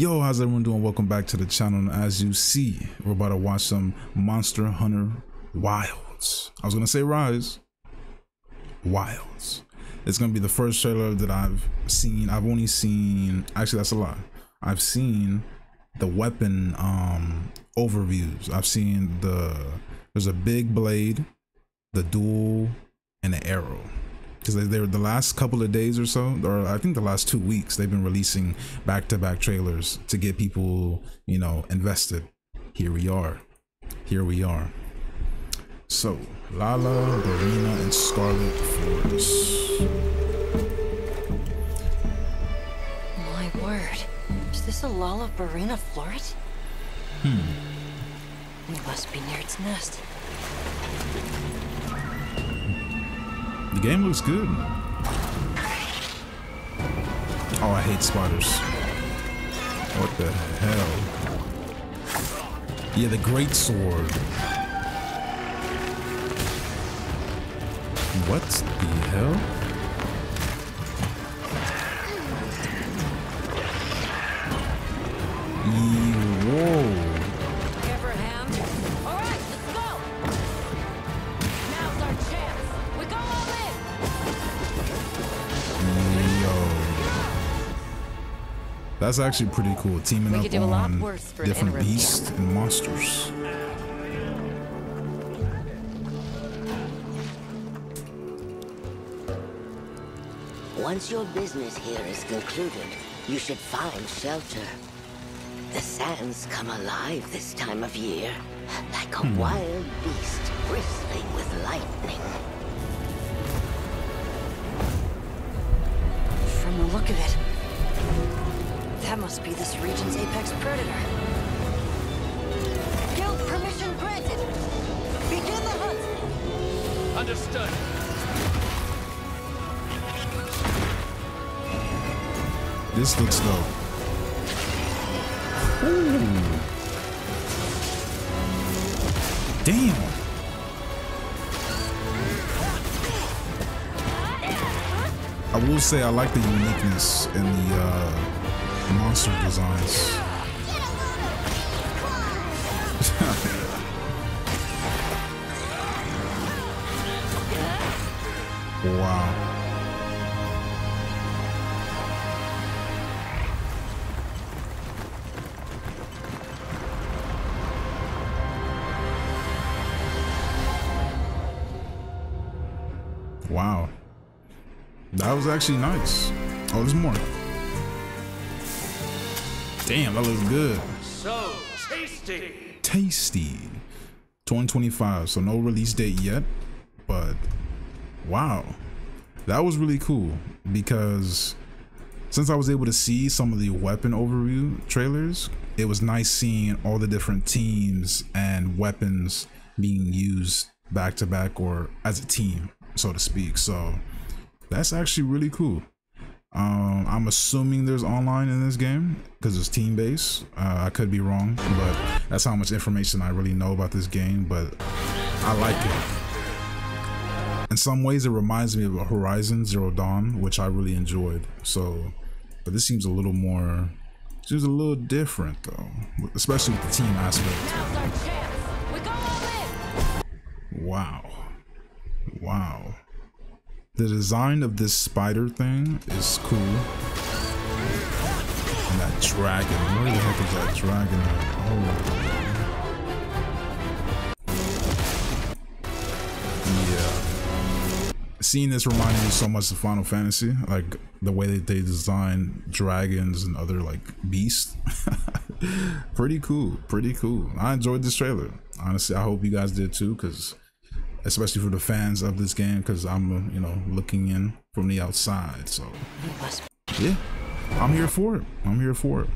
Yo, how's everyone doing? Welcome back to the channel. And as you see, we're about to watch some Monster Hunter Wilds. I was gonna say Rise. Wilds. It's gonna be the first trailer that I've seen. I've only seen actually that's a lie. I've seen the weapon um overviews. I've seen the there's a big blade, the dual, and the arrow because they, they were the last couple of days or so, or I think the last two weeks, they've been releasing back-to-back trailers to get people, you know, invested. Here we are. Here we are. So, Lala, Barina, and Scarlet Flores. My word. Is this a Lala Barina Floret? Hmm. We must be near its nest. The game looks good. Oh, I hate spiders. What the hell? Yeah, the great sword. What the hell? That's actually pretty cool. Teaming We up could do a lot on worse for an different interim beasts and monsters. Once your business here is concluded, you should find shelter. The sands come alive this time of year, like a hmm. wild beast bristling with lightning. From the look of it, that must be this region's apex predator. Guild permission granted. Begin the hunt. Understood. This looks dope. Ooh. Damn. I will say I like the uniqueness in the uh, monster designs. wow. Wow. That was actually nice. Oh, there's more. Damn, that looks good. So tasty. Tasty. 2025, so no release date yet, but wow. That was really cool because since I was able to see some of the weapon overview trailers, it was nice seeing all the different teams and weapons being used back to back or as a team, so to speak. So that's actually really cool. Um, I'm assuming there's online in this game because it's team based. Uh, I could be wrong, but that's how much information I really know about this game. But I like it. In some ways, it reminds me of Horizon Zero Dawn, which I really enjoyed. So, but this seems a little more, seems a little different though, especially with the team aspect. Now's our chance. We go all in. Wow. Wow. The design of this spider thing is cool. And that dragon. Where the heck is that dragon? Oh. Yeah. Seeing this reminded me so much of Final Fantasy. Like the way that they design dragons and other like beasts. pretty cool. Pretty cool. I enjoyed this trailer. Honestly, I hope you guys did too, because especially for the fans of this game because I'm, uh, you know, looking in from the outside. So, yeah, I'm here for it. I'm here for it.